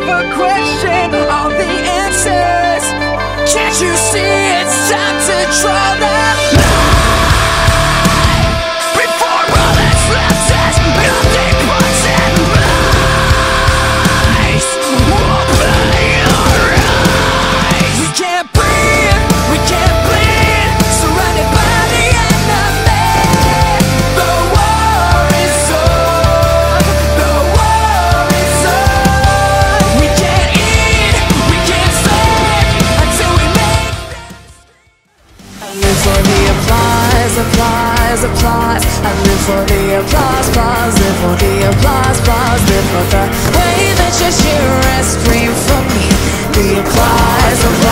never question I live for the applause, applause, applause. I live for the applause, applause. Live for the applause, applause. Live for the way that you cheer and scream for me. The applause, applause.